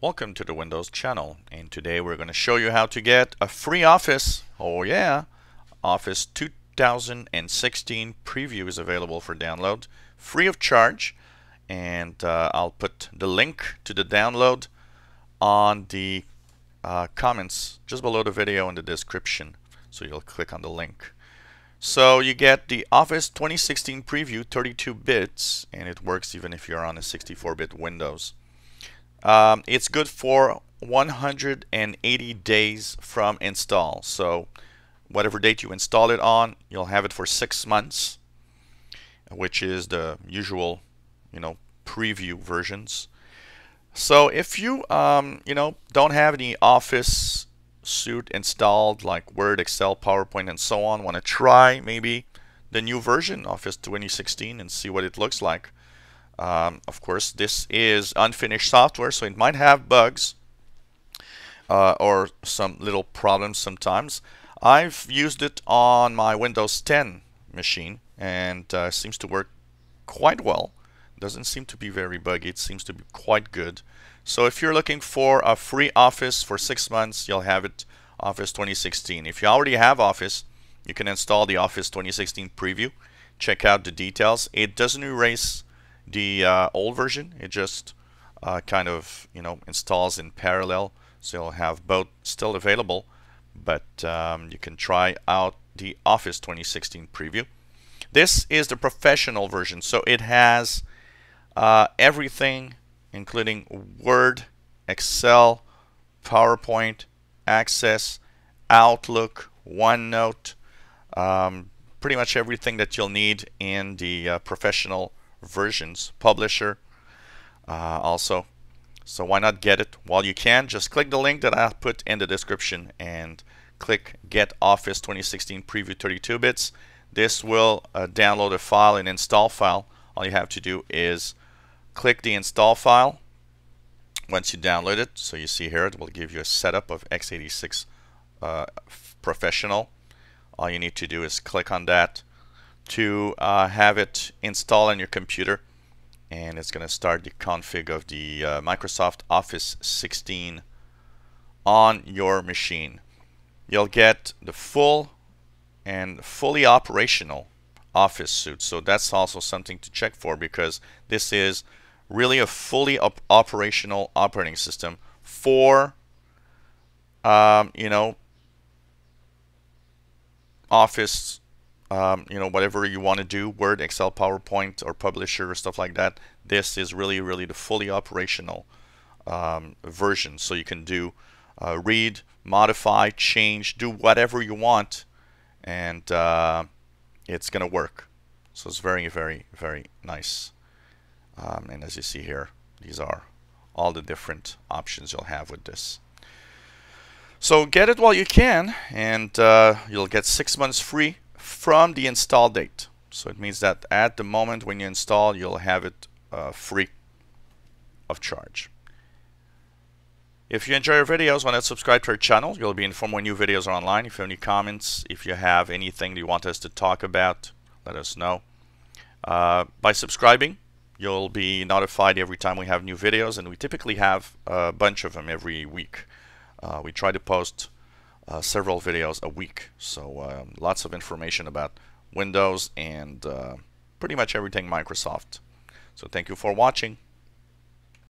Welcome to the Windows channel and today we're going to show you how to get a free Office. Oh yeah, Office 2016 preview is available for download free of charge and uh, I'll put the link to the download on the uh, comments just below the video in the description so you'll click on the link. So you get the Office 2016 preview 32 bits and it works even if you're on a 64-bit Windows. Um, it's good for 180 days from install. So whatever date you install it on, you'll have it for six months, which is the usual, you know, preview versions. So if you, um, you know, don't have any Office suite installed like Word, Excel, PowerPoint, and so on, want to try maybe the new version Office 2016 and see what it looks like. Um, of course, this is unfinished software, so it might have bugs uh, or some little problems sometimes. I've used it on my Windows 10 machine and uh, seems to work quite well. Doesn't seem to be very buggy. It seems to be quite good. So if you're looking for a free Office for six months, you'll have it Office 2016. If you already have Office, you can install the Office 2016 preview. Check out the details. It doesn't erase the uh, old version. It just uh, kind of you know installs in parallel, so you'll have both still available. But um, you can try out the Office 2016 preview. This is the professional version, so it has uh, everything, including Word, Excel, PowerPoint, Access, Outlook, OneNote, um, pretty much everything that you'll need in the uh, professional versions publisher uh, also. So why not get it? While you can just click the link that I put in the description and click get office 2016 preview 32 bits. This will uh, download a file and install file. All you have to do is click the install file. Once you download it so you see here it will give you a setup of x86 uh, professional. All you need to do is click on that to uh, have it install on your computer and it's going to start the config of the uh, Microsoft Office 16 on your machine. You'll get the full and fully operational Office suite. So that's also something to check for because this is really a fully op operational operating system for um, you know Office um, you know, whatever you want to do, Word, Excel, PowerPoint, or Publisher, stuff like that, this is really, really the fully operational um, version. So you can do uh, read, modify, change, do whatever you want, and uh, it's going to work. So it's very, very, very nice. Um, and as you see here, these are all the different options you'll have with this. So get it while you can, and uh, you'll get six months free from the install date. So it means that at the moment when you install, you'll have it uh, free of charge. If you enjoy our videos, why not subscribe to our channel? You'll be informed when new videos are online. If you have any comments, if you have anything you want us to talk about, let us know. Uh, by subscribing, you'll be notified every time we have new videos, and we typically have a bunch of them every week. Uh, we try to post uh, several videos a week. So um, lots of information about Windows and uh, pretty much everything Microsoft. So thank you for watching.